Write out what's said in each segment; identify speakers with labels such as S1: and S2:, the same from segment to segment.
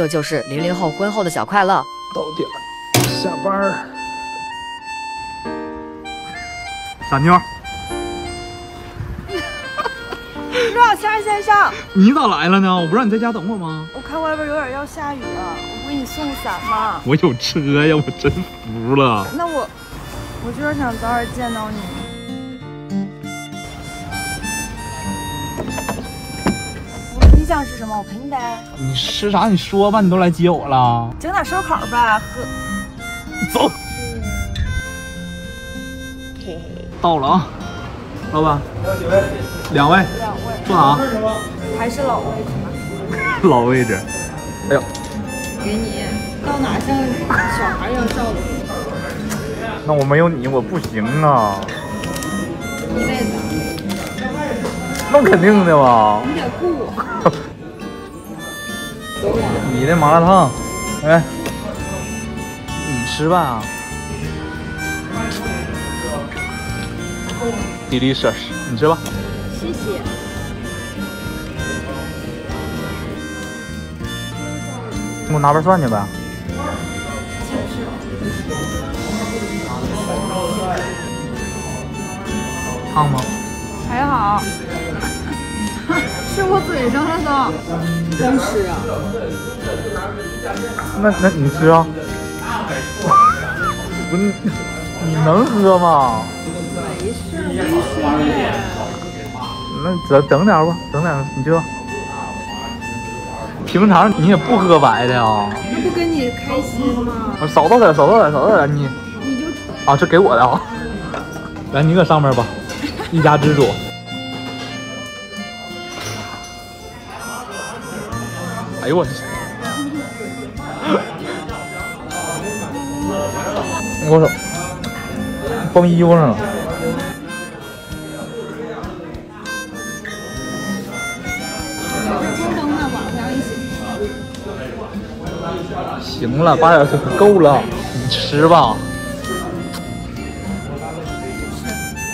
S1: 这就是零零后婚后的小快乐。
S2: 到点儿，下班儿。傻妞，
S3: 陆小仙先生，
S2: 你咋来了呢？我不让你在家等我吗？
S3: 我看外边有点要下雨了，我不给你送伞吗？
S2: 我有车呀，我真服了。
S3: 那我，我就是想早点见到你。想吃什么？我陪你呗。
S2: 你吃啥？你说吧，你都来接我了。
S3: 整点烧烤吧，喝。
S2: 走。到了啊，老板，两位，
S3: 两位，
S2: 坐哪？
S3: 还是老位置吧。
S2: 老位置。哎呦，
S3: 给你，到哪像小孩一样照顾你，
S2: 那我没有你我不行啊。
S3: 一辈子。
S2: 那肯定的吧。
S3: 你得顾我。
S2: 你的麻辣烫，哎，你吃吧。Delicious，你吃吧。
S3: 谢谢。
S2: 给我拿盘蒜去呗。烫吗？
S3: 还好，是我嘴上了都。真吃啊？
S2: 那那你吃啊？不是，你能喝吗？
S3: 没事，没事。
S2: 那整整点吧，整点，你就。平常你也不喝白的啊？
S3: 那不跟你开心吗？
S2: 少倒点，少倒点，少倒点，你
S3: 你就
S2: 啊，这给我的啊。来，你搁上面吧，一家之主。哎呦我去！我操，崩衣服上了。行了，八点就够了，你吃吧。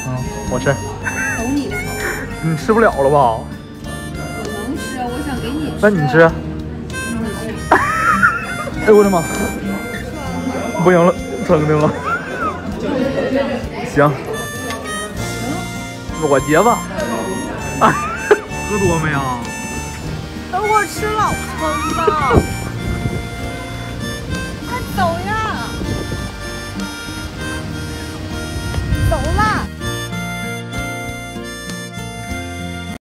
S2: 嗯，我吃。
S3: 懂你的，
S2: 你吃不了了吧？
S3: 我能吃，我想给你吃。
S2: 那你吃。哎呦我的妈！不行了，撑的了。行，我结吧。哎，喝多没啊？
S3: 等会儿吃老撑了，